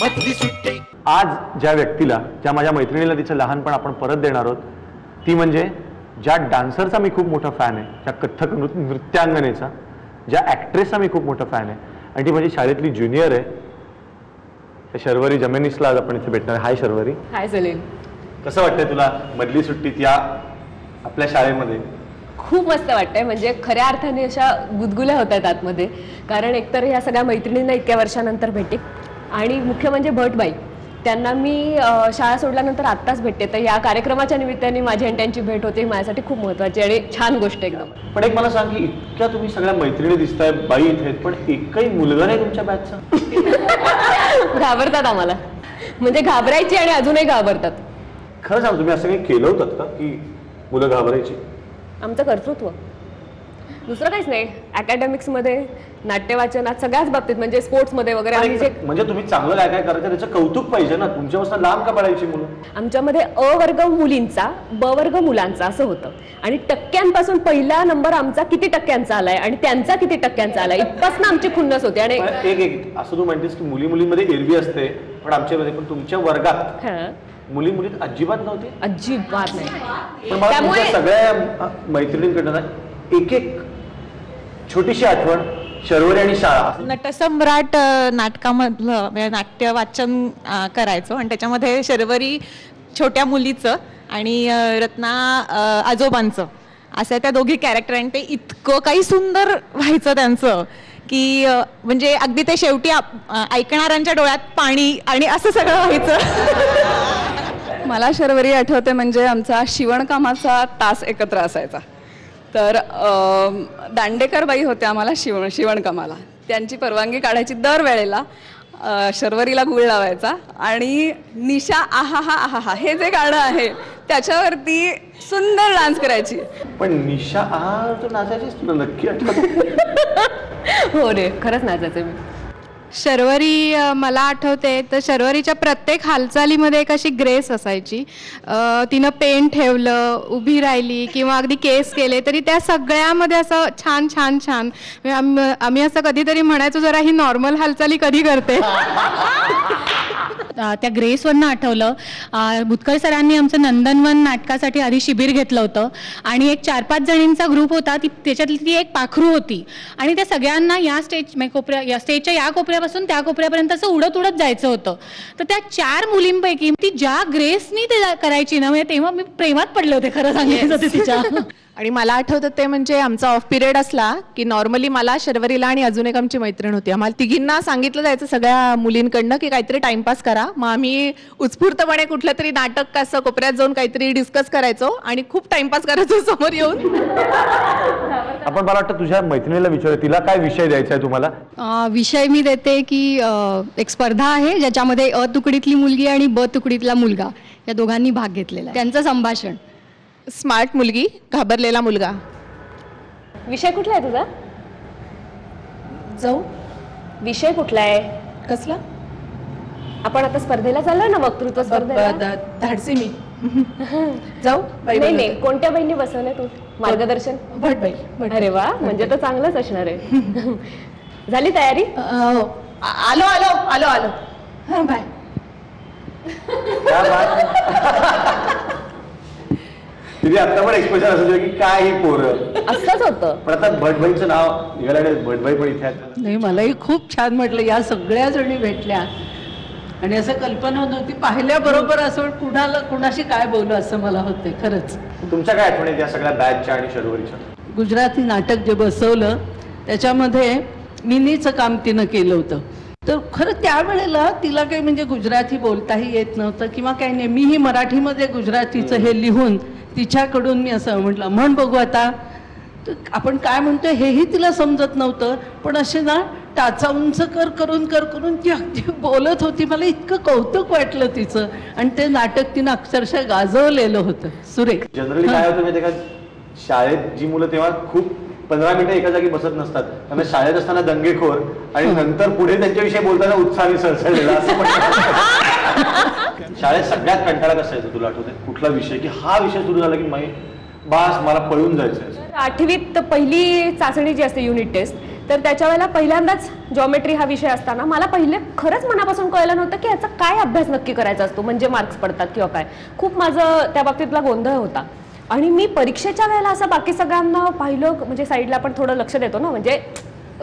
मधली सुट्टी. आज ज्या व्यक्तीला ज्या माझ्या मैत्रिणीला तिचं लहानपण आपण परत देणार आहोत ती म्हणजे ज्या डान्सरचा मी खूप मोठा फॅन आहे ज्या कथ्थक नृ नृत्यांगनेचा ज्या ॲक्ट्रेसचा मी खूप मोठा फॅन आहे आणि ती माझी शाळेतली ज्युनियर आहे. त्या शर्वरी जमेनिसला आज आपण इथे भेटणार. हाय शर्वरी. हाय सलीम. कसं वाटतंय तुला मधली सुट्टीत या आपल्या शाळेमध्ये? खूप मस्त वाटतंय. म्हणजे खऱ्या अर्थाने अशा गुदगुल्या होत आहेत आतमध्ये. कारण एकतर ह्या सगळ्या मैत्रिणींना इतक्या वर्षानंतर भेटे आणि मुख्य म्हणजे भटबाई. त्यांना मी शाळा सोडल्यानंतर आत्ताच भेटते. तर या कार्यक्रमाच्या निमित्ताने माझी आणि त्यांची भेट होते. माझ्यासाठी खूप महत्त्वाची आणि छान गोष्ट एकदम. पण एक मला सांग की इतक्या तुम्ही सगळ्या मैत्रिणी दिसताय बाई इथे पण एकही मुलगा नाही तुमच्या बॅचचा? घाबरतात आम्हाला. म्हणजे घाबरायची आणि अजूनही घाबरतात. खरं सांग तुम्ही असं काही केलं होतं का की मुलं घाबरायची? आमचं कर्तृत्व. दुसरं काहीच नाही. अकॅडमिक्समध्ये नाट्यवाचनात सगळ्याच बाबतीत म्हणजे स्पोर्ट्समध्ये वगैरे आम्ही जे म्हणजे तुम्ही चांगलं काय काय करायचं त्याचं कौतुक पाहिजे ना. तुमच्यापासून लांब का पडायची मुलं? आमच्यामध्ये अ वर्ग मुलींचा ब वर्ग मुलांचा असं होतं. आणि टक्क्यांपासून पहिला नंबर आमचा किती टक्क्यांचा आलाय आणि त्यांचा किती टक्क्यांचा आलाय इथपासून आमची खुन्नस होती. आणि एक एक असं तू म्हणतेस की मुली मुलींमध्ये एरवी असते पण आमच्यामध्ये पण तुमच्या वर्गात मुली मुलीत अजिबात नव्हते. अजिबात नाही. पण मला त्यामुळे तुमच्या सगळ्या मैत्रिणींकडनं ना एक एक छोटीशी आठवण शर्वरी आणि शाळा. नटसम्राट नाटकामधलं म्हणजे नाट्य वाचन करायचो. आणि त्याच्यामध्ये शर्वरी छोट्या मुलीचं आणि रत्ना आजोबांचं. असं त्या दोघी कॅरेक्टर आणि ते इतकं काही सुंदर व्हायचं त्यांचं की म्हणजे अगदी ते शेवटी ऐकणाऱ्यांच्या डोळ्यात पाणी आणि असं सगळं व्हायचं. मला शर्वरी आठवते म्हणजे आमचा शिवणकामाचा तास एकत्र असायचा. तर अम, दांडेकर बाई होत्या आम्हाला शिवण शिवणकामाला. त्यांची परवानगी काढायची दर वेळेला अ, शर्वरीला गुळ लावायचा आणि निशा आहा हा आहा हा हे जे गाणं आहे त्याच्यावरती सुंदर डान्स करायची. पण निशा आ तू नाचायचीस तुला नक्की हो रे खरंच नाचायचं मी. शर्वरी मला आठवते तर शर्वरीच्या प्रत्येक हालचालीमध्ये एक अशी ग्रेस असायची. तिनं पेन ठेवलं उभी राहिली किंवा अगदी केस केले तरी त्या सगळ्यामध्ये असं छान छान छान. आम्ही असं कधीतरी म्हणायचो जरा ही नॉर्मल हालचाली कधी करते? त्या ग्रेसवरनं आठवलं. भुतकर सरांनी आमचं नंदनवन नाटकासाठी आधी शिबिर घेतलं होतं. आणि एक चार पाच जणींचा ग्रुप होता. ती त्याच्यातली ती एक पाखरू होती. आणि त्या सगळ्यांना या स्टेज कोपऱ्या या स्टेजच्या या कोपऱ्यापासून त्या कोपऱ्यापर्यंत असं उडत उडत जायचं होतं. तर त्या चार मुलींपैकी ती ज्या ग्रेसनी ते करायची ना म्हणजे तेव्हा मी प्रेमात पडले होते खरं सांगायचं तिच्या. आणि मला आठवतं ते म्हणजे आमचा ऑफ पिरियड असला की नॉर्मली मला शर्वरीला आणि अजून एक आमची मैत्रीण होती. आम्हाला तिघींना सांगितलं जायचं सगळ्या मुलींकडनं की काहीतरी टाइमपास करा. मग आम्ही उत्स्फूर्तपणे कुठलं तरी नाटक का असं कोपऱ्यात जाऊन काहीतरी डिस्कस करायचो आणि खूप टाइमपास करायचो समोर येऊन. आपण मला वाटतं तुझ्या मैत्रिणीला विचार तिला काय विषय द्यायचा आहे तुम्हाला? विषय मी देते की अ, एक स्पर्धा आहे ज्याच्यामध्ये अ तुकडीतली मुलगी आणि ब तुकडीतला मुलगा या दोघांनी भाग घेतलेला आहे. त्यांचं संभाषण. स्मार्ट मुलगी घाबरलेला मुलगा. विषय कुठला आहे तुझा? जाऊ. विषय कुठला आहे? कसला? आपण आता स्पर्धेला चाललोय ना वक्तृत्व स्पर्धेला? धाडसी मी. जाऊ नाही नाही कोणत्या बाईंनी बसवलंय तू? मार्गदर्शन? भटबाई अरे वा म्हणजे तर चांगलंच असणार आहे. झाली तयारी? आलो आलो आलो आलो. बाय. तिथे आता पण एक्सप्रेशन असू की काय ही पोरं. असंच होतं. पण आता भटभाईचं नाव निघालं भटभाई पण इथे नाही मलाही खूप छान म्हटलं या सगळ्या जणी भेटल्या. आणि असं कल्पना नव्हती पाहिल्याबरोबर असं कुणाला कुणाशी काय बोलू असं मला होते खरंच. तुमच्या काय आठवणी या सगळ्या बॅचच्या आणि शर्वरीच्या गुजराती नाटक जे बसवलं त्याच्यामध्ये मिनीचं काम तिनं केलं होतं. तर खरं त्यावेळेला तिला काही म्हणजे गुजराती बोलताही येत नव्हतं किंवा काही नाही मीही मराठीमध्ये गुजरातीचं हे लिहून तिच्याकडून मी असं म्हटलं म्हण बघू आता. आपण काय म्हणतोय हेही तिला समजत नव्हतं पण असे ना टाचा उंच कर करून कर करून ती अगदी बोलत होती. मला इतकं कौतुक वाटलं तिचं. आणि ते नाटक तिनं अक्षरशः गाजवलेलं होतं. सुरेख. जनरली काय होतं का? शाळेत जी मुलं तेव्हा खूप पंधरा मिनिटं एका जागी बसत नसतात. त्यामुळे शाळेत असताना दंगेखोर आणि नंतर पुढे त्यांच्याविषयी बोलताना उत्साहाने सळसळलेला असं सगळ्यात कंटाळत असायचं तुला आठवते कुठला विषय? की हा विषय सुरू झाला की बास मला पळून जायचं आठवीत पहिली चाचणी जी असते युनिट टेस्ट तर त्याच्या वेळेला पहिल्यांदाच जॉमेट्री हा विषय असताना मला पहिले खरंच मनापासून कळलं नव्हतं की याचा काय अभ्यास नक्की करायचा असतो म्हणजे मार्क्स पडतात किंवा काय. खूप माझं त्या बाबतीतला गोंधळ होता. आणि मी परीक्षेच्या वेळेला असं बाकी सगळ्यांना पाहिलं म्हणजे साईडला आपण थोडं लक्ष देतो ना म्हणजे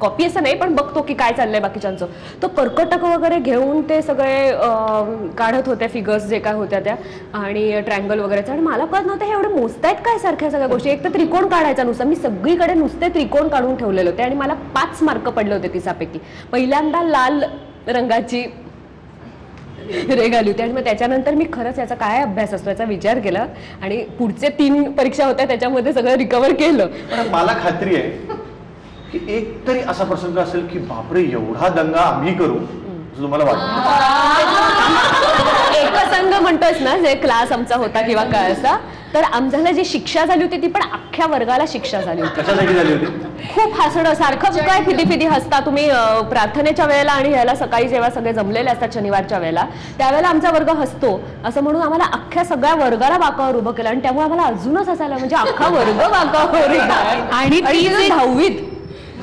कॉपी असं नाही पण बघतो की काय चाललंय बाकीच्यांचं. तर कर्कटक वगैरे घेऊन ते सगळे काढत होत्या फिगर्स जे काय होत्या त्या आणि ट्रँगल वगैरेचं आणि मला कळत नव्हतं हे एवढे मोजतायत काय सारख्या सगळ्या गोष्टी? एक तर त्रिकोण काढायचा नुसता. मी सगळीकडे नुसते त्रिकोण काढून ठेवलेले होते आणि मला पाच मार्क पडले होते तिसापैकी पहिल्यांदा लाल रंगाची रेग आली होती. आणि मग त्याच्यानंतर मी खरंच याचा काय अभ्यास असतो याचा विचार केला आणि पुढचे तीन परीक्षा होत्या त्याच्यामध्ये सगळं रिकवर केलं. मला खात्री आहे की एक तरी असा प्रसंग असेल की बापरे एवढा दंगा आम्ही करू? असं तुम्हाला वाटतं? एकसंघ म्हणतोस ना जे क्लास आमचा होता किंवा काय असा तर आमच्याला जी शिक्षा झाली होती ती पण अख्ख्या वर्गाला शिक्षा झाली होती. कशासाठी झाली होती? खूप हसणं सारखं काय फिदी फिदी हसता तुम्ही प्रार्थनेच्या वेळेला आणि ह्याला सकाळी जेव्हा सगळे जमलेले असतात शनिवारच्या वेळेला त्यावेळेला आमचा वर्ग हसतो. असं म्हणून आम्हाला अख्ख्या सगळ्या वर्गाला बाकावर उभं केलं आणि त्यामुळे आम्हाला अजूनच हसायला म्हणजे अख्खा वर्ग बाकावर. आणि ती दहावीत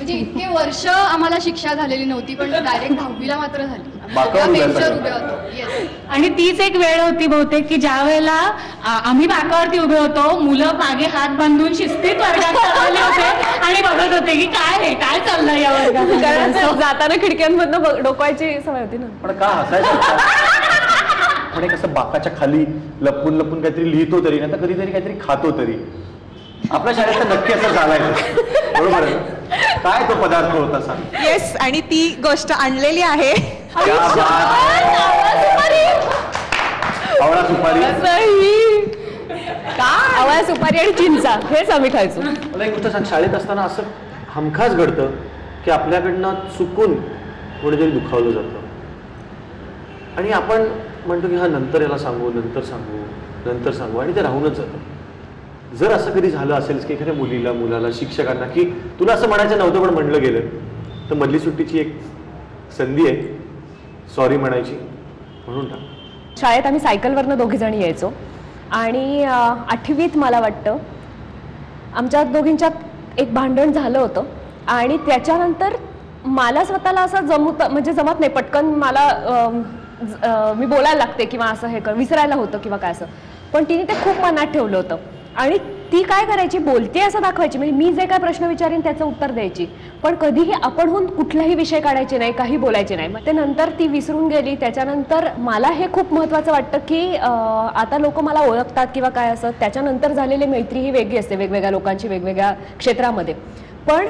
म्हणजे इतके वर्ष आम्हाला शिक्षा झालेली नव्हती पण डायरेक्ट दहावीला मात्र झाली. उभे होतो. आणि तीच एक वेळ होती बहुतेक की ज्या वेळेला आम्ही बाकावरती उभे होतो मुलं मागे हात बांधून शिस्तीत वर्गात चालले होते आणि बघत होते की काय आहे काय चाललंय या वर्गात? जाताना खिडक्यांमधनं डोकवायची सवय होती ना. पण का हसायचं? पण एक असं बाकाच्या खाली लपून लपून काहीतरी लिहितो तरी नाही तर कधीतरी काहीतरी खातो तरी. आपल्या शाळेत नक्की असं झालंय. बरोबर आहे ना? काय तो पदार्थ होता सांग? येस आणि ती गोष्ट आणलेली आहे. क्या बात आहे. आवळा सुपारी. आवळा सुपारी आणि चिंचा हेच आम्ही खायचो. मला एक गोष्ट सांग शाळेत असताना असं हमखास घडतं की आपल्याकडनं चुकून कोणीतरी दुखावलं जातं. आणि आपण म्हणतो की हा नंतर याला सांगू नंतर सांगू नंतर सांगू आणि ते राहूनच जातं. जर असं कधी झालं असेल की एखाद्या मुलीला मुलाला शिक्षकांना की तुला असं म्हणायचं नव्हतं पण म्हणलं गेलं तर मधली सुट्टीची एक संधी आहे. सॉरी म्हणायची. म्हणून टाक. शाळेत आम्ही सायकलवरनं दोघी जणी यायचो. आणि आठवीत मला वाटतं आमच्या दोघींच्यात एक भांडण झालं होतं. आणि त्याच्यानंतर मला स्वतःला असं जमत म्हणजे जमत नाही पटकन मला मी बोलायला लागते किंवा असं हे कर विसरायला होतं किंवा काय असं. पण तिने ते खूप मनात ठेवलं होतं. आणि ती काय करायची? बोलते असं दाखवायची. म्हणजे मी जे काय प्रश्न विचारेन त्याचं उत्तर द्यायची. पण कधीही आपणहून कुठलाही विषय काढायचे नाही काही बोलायचे नाही. मग ते नंतर ती विसरून गेली. त्याच्यानंतर मला हे खूप महत्त्वाचं वाटतं की आता लोक मला ओळखतात किंवा काय असं. त्याच्यानंतर झालेली मैत्री ही वेगळी असते. वेगवेगळ्या लोकांची वेगवेगळ्या क्षेत्रामध्ये. पण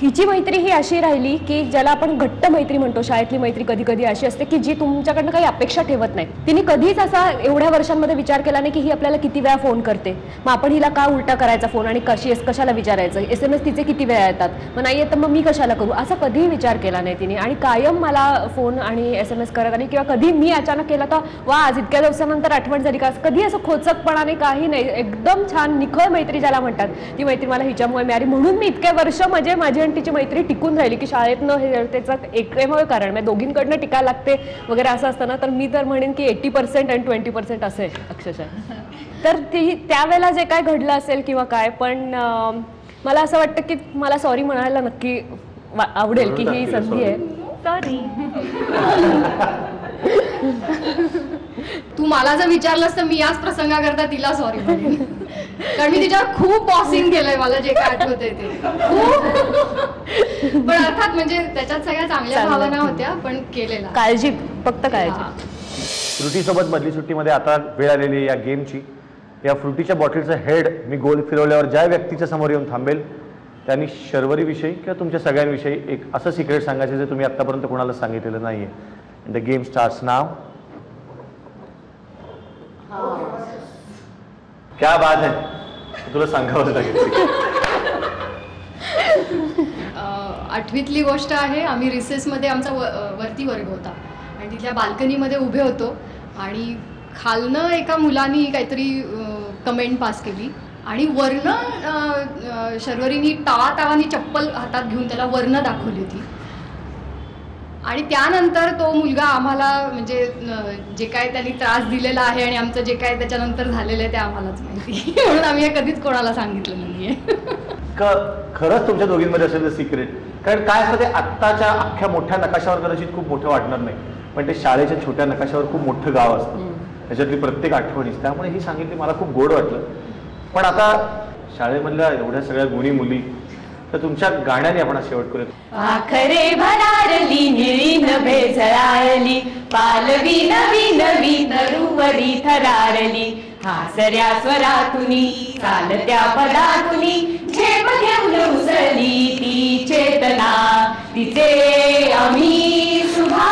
हिची मैत्री ही अशी राहिली की ज्याला आपण घट्ट मैत्री म्हणतो शाळेतली मैत्री कधी कधी अशी असते की जी तुमच्याकडनं काही अपेक्षा ठेवत नाही. तिने कधीच असा एवढ्या वर्षांमध्ये विचार केला नाही की ही आपल्याला किती वेळा फोन करते. मग आपण हिला का उलटा करायचा फोन आणि कशी कशाला विचारायचं? एस एम एस तिचे किती वेळा येतात? मग नाही येत मग मी कशाला करू? असा कधीही विचार केला नाही तिने. आणि कायम मला फोन आणि एस एम एस करत आणि किंवा कधी मी अचानक केला तर वा आज इतक्या दिवसानंतर आठवण झाली का? कधी असं खोचकपणाने काही नाही. एकदम छान निखळ मैत्री ज्याला म्हणतात ती मैत्री मला हिच्यामुळे मिळाली. म्हणून मी इतक्या वर्ष म्हणजे माझी आणि तिची मैत्री टिकून राहिली की शाळेतनं हे त्याचं एकमेव कारण म्हणजे दोघींकडनं टिकायला लागते वगैरे असं असतं ना तर मी तर म्हणेन की एटी पर्सेंट आणि ट्वेंटी पर्सेंट असेल अक्षरशः. तर ती त्यावेळेला जे काय घडलं असेल किंवा काय पण मला असं वाटतं की मला सॉरी म्हणायला नक्की आवडेल की ही संधी आहे. सॉरी तू मला जर विचारलंस तर मी याच प्रसंगाकरता तिला सॉरी म्हणेन. कारण मी तिच्यावर खूप बॉसिंग केलंय मला जे काय आठवतंय ते. खूप. पण अर्थात म्हणजे त्याच्यात सगळ्या चांगल्या चांगलं. भावना होत्या पण केलेला काळजी फक्त काळजी. हा. फ्रुटीसोबत मधली सुट्टीमध्ये आता वेळ आलेली आहे या गेमची. या फ्रुटीच्या बॉटलचं हेड मी गोल फिरवल्यावर ज्या व्यक्तीच्या समोर येऊन थांबेल त्यांनी शर्वरीविषयी किंवा तुमच्या सगळ्यांविषयी एक असं सिक्रेट सांगायचं जे तुम्ही आत्तापर्यंत कोणाला सांगितलेलं नाही आहे द गेम स्टार्ट्स नाव क्या बात आहे तुला सांगावं लागेल. आठवीतली गोष्ट आहे आम्ही रिसेसमध्ये आमचा व वरती वर्ग होता. आणि तिथल्या बाल्कनीमध्ये उभे होतो. आणि खालनं एका मुलानी काहीतरी कमेंट पास केली. आणि वर्ण शर्वरीनी टावा टावानी चप्पल हातात घेऊन त्याला वर्ण दाखवली होती. आणि त्यानंतर तो मुलगा आम्हाला म्हणजे जे काय त्यांनी त्रास दिलेला आहे आणि आमचं जे काय त्याच्यानंतर झालेलं आहे ते आम्हालाच माहिती म्हणून आम्ही हे कधीच कोणाला सांगितलं नाहीये. खरंच तुमच्या दोघींमध्ये असेल सिक्रेट कारण काय असतं ते आत्ताच्या अख्ख्या मोठ्या नकाशावर कदाचित खूप मोठं वाटणार नाही. पण ते शाळेच्या छोट्या नकाशावर खूप मोठं गाव असतं. त्याच्यातली प्रत्येक आठवणीच त्यामुळे ही सांगितली मला खूप गोड वाटलं. पण आता शाळेमधल्या एवढ्या सगळ्या गुणी मुली तर तुमच्या गाण्याने आपण शेवट करूया. आखरे भरारली निळी नभे झळाळली पालवी नवी नवी नरुवरी थरारली. हासऱ्या स्वरातुनी चालत्या पदातुनी झेप घेऊन उसळली ती चेतना. तिचे आम्ही सुभा